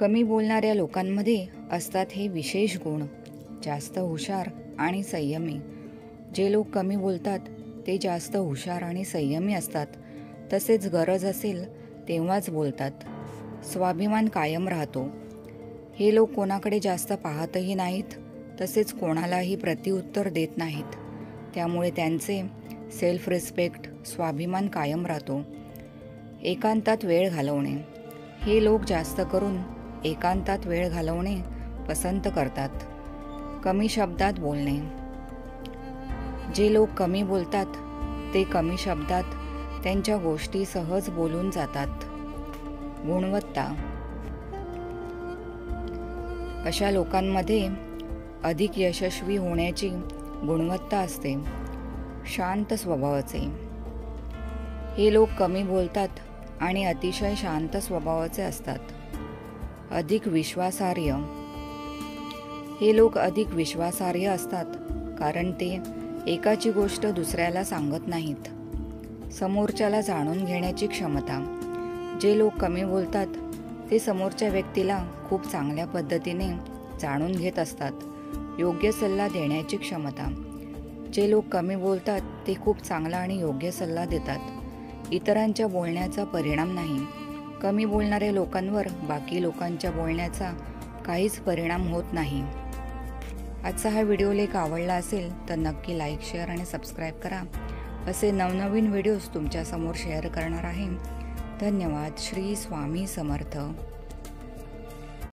कमी बोलणाऱ्या लोकांमध्ये असतात हे विशेष गुण जास्त हुशार आणि संयमी. जे लोक कमी बोलतात ते जास्त हुशार आणि संयमी असतात. तसेच गरज असेल तेव्हाच बोलतात. स्वाभिमान कायम राहतो. हे लोक कोणाकडे जास्त पाहतही नाहीत तसेच कोणालाही प्रतिउत्तर देत नाहीत. त्यामुळे त्यांचे सेल्फ रिस्पेक्ट स्वाभिमान कायम राहतो. एकांतात वेळ घालवणे. हे लोक जास्त करून एकांतात वेळ घालवणे पसंत करतात. कमी शब्दात बोलणे. जे लोक कमी बोलतात ते कमी शब्दात त्यांच्या गोष्टी सहज बोलून जातात. गुणवत्ता. अशा लोकांमध्ये अधिक यशस्वी होण्याची गुणवत्ता असते. शांत स्वभावाचे. हे लोक कमी बोलतात आणि अतिशय शांत स्वभावाचे असतात. अधिक विश्वासार्ह. हे लोक अधिक विश्वासार्ह असतात कारण ते एकाची गोष्ट दुसऱ्याला सांगत नाहीत. समोरच्याला जाणून घेण्याची क्षमता. जे लोक कमी बोलतात ते समोरच्या व्यक्तीला खूप चांगल्या पद्धतीने जाणून घेत असतात योग्य सल्ला देण्याची क्षमता. जे लोक कमी बोलतात ते खूप चांगला आणि योग्य सल्ला देतात. इतरांच्या बोलण्याचा परिणाम नाही. कमी बोलणाऱ्या लोकांवर बाकी लोकांच्या बोलण्याचा काहीच परिणाम होत नाही. आजचा हा व्हिडिओ लेख आवडला असेल तर नक्की लाईक शेअर आणि सबस्क्राईब करा. असे नवनवीन व्हिडिओज तुमच्यासमोर शेअर करणार आहे. धन्यवाद. श्री स्वामी समर्थ.